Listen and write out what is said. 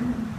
Mm-hmm.